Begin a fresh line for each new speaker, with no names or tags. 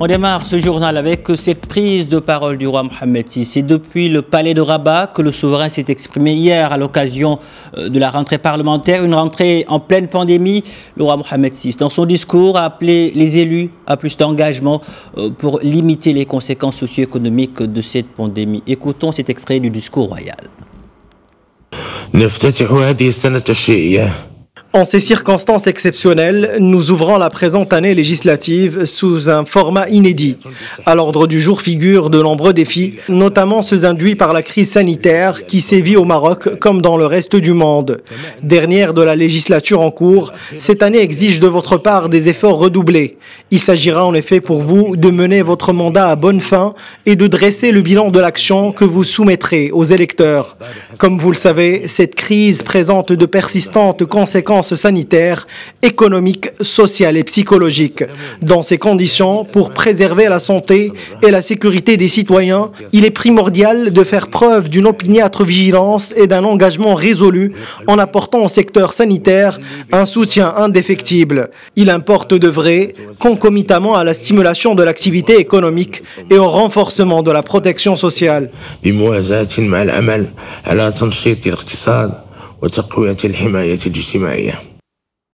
On démarre ce journal avec cette prise de parole du roi Mohamed VI. C'est depuis le palais de Rabat que le souverain s'est exprimé hier à l'occasion euh, de la rentrée parlementaire, une rentrée en pleine pandémie. Le roi Mohamed VI, dans son discours, a appelé les élus à plus d'engagement euh, pour limiter les conséquences socio-économiques de cette pandémie. Écoutons cet extrait du discours royal.
En ces circonstances exceptionnelles, nous ouvrons la présente année législative sous un format inédit. À l'ordre du jour figurent de nombreux défis, notamment ceux induits par la crise sanitaire qui sévit au Maroc comme dans le reste du monde. Dernière de la législature en cours, cette année exige de votre part des efforts redoublés. Il s'agira en effet pour vous de mener votre mandat à bonne fin et de dresser le bilan de l'action que vous soumettrez aux électeurs. Comme vous le savez, cette crise présente de persistantes conséquences sanitaires, économiques, sociales et psychologiques. Dans ces conditions, pour préserver la santé et la sécurité des citoyens, il est primordial de faire preuve d'une opiniâtre vigilance et d'un engagement résolu en apportant au secteur sanitaire un soutien indéfectible. Il importe de vrai, concomitamment à la stimulation de l'activité économique et au renforcement de la protection sociale.
وتقوية الحماية الاجتماعية.